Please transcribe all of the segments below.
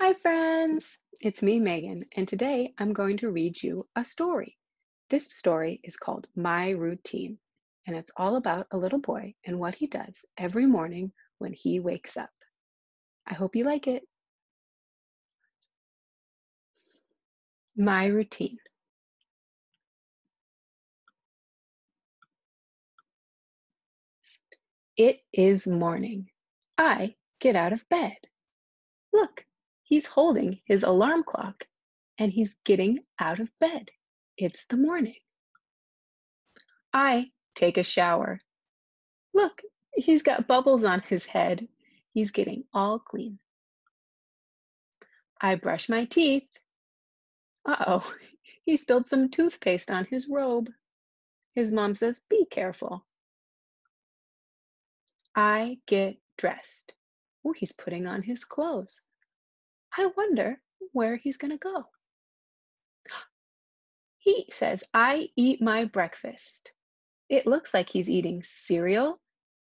Hi, friends! It's me, Megan, and today I'm going to read you a story. This story is called My Routine, and it's all about a little boy and what he does every morning when he wakes up. I hope you like it. My Routine. It is morning. I get out of bed. Look, he's holding his alarm clock and he's getting out of bed. It's the morning. I take a shower. Look, he's got bubbles on his head. He's getting all clean. I brush my teeth. Uh-oh, he spilled some toothpaste on his robe. His mom says, be careful. I get dressed. Oh, he's putting on his clothes. I wonder where he's going to go. He says, I eat my breakfast. It looks like he's eating cereal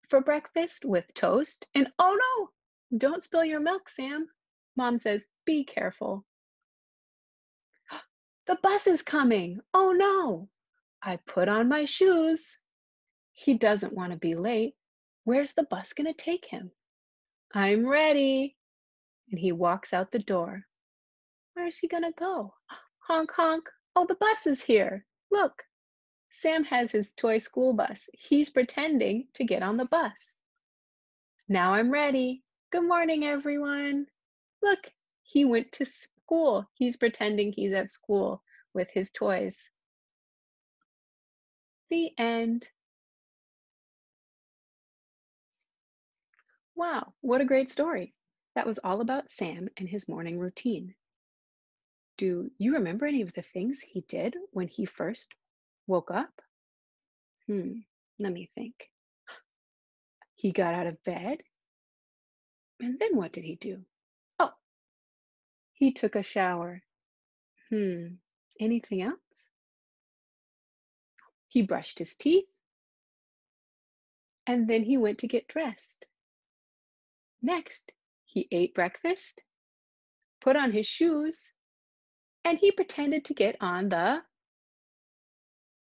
for breakfast with toast. And oh no, don't spill your milk, Sam. Mom says, be careful. The bus is coming. Oh no. I put on my shoes. He doesn't want to be late. Where's the bus going to take him? I'm ready. And he walks out the door. Where's he going to go? Honk, honk. Oh, the bus is here. Look, Sam has his toy school bus. He's pretending to get on the bus. Now I'm ready. Good morning, everyone. Look, he went to school. He's pretending he's at school with his toys. The end. Wow, what a great story. That was all about Sam and his morning routine. Do you remember any of the things he did when he first woke up? Hmm, let me think. He got out of bed. And then what did he do? Oh, he took a shower. Hmm, anything else? He brushed his teeth. And then he went to get dressed. Next, he ate breakfast, put on his shoes, and he pretended to get on the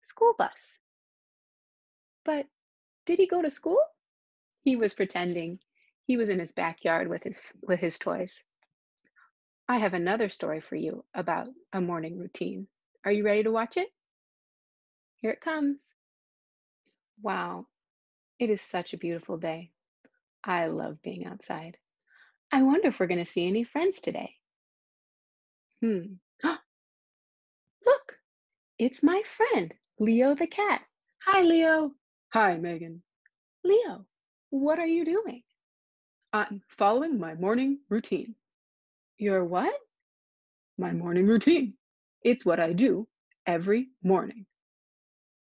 school bus. But did he go to school? He was pretending. He was in his backyard with his with his toys. I have another story for you about a morning routine. Are you ready to watch it? Here it comes. Wow, it is such a beautiful day. I love being outside. I wonder if we're going to see any friends today. Hmm. Look, it's my friend, Leo the cat. Hi, Leo. Hi, Megan. Leo, what are you doing? I'm following my morning routine. Your what? My morning routine. It's what I do every morning.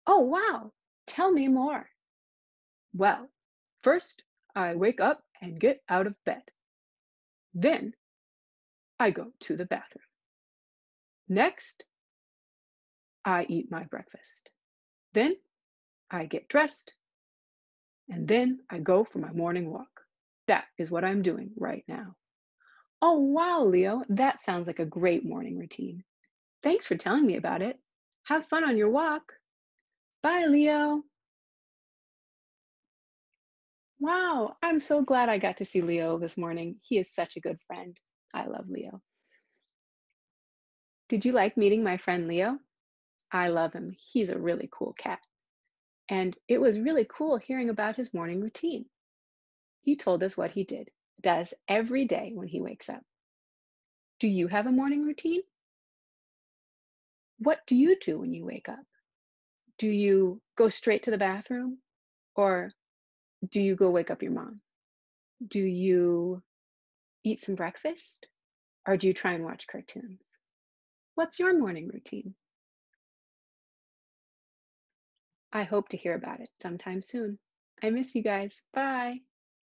Oh, wow. Tell me more. Well, first, I wake up and get out of bed. Then I go to the bathroom. Next, I eat my breakfast. Then I get dressed. And then I go for my morning walk. That is what I'm doing right now. Oh, wow, Leo, that sounds like a great morning routine. Thanks for telling me about it. Have fun on your walk. Bye, Leo. Wow, I'm so glad I got to see Leo this morning. He is such a good friend. I love Leo. Did you like meeting my friend Leo? I love him. He's a really cool cat. And it was really cool hearing about his morning routine. He told us what he did, does every day when he wakes up. Do you have a morning routine? What do you do when you wake up? Do you go straight to the bathroom or do you go wake up your mom? Do you eat some breakfast? Or do you try and watch cartoons? What's your morning routine? I hope to hear about it sometime soon. I miss you guys. Bye.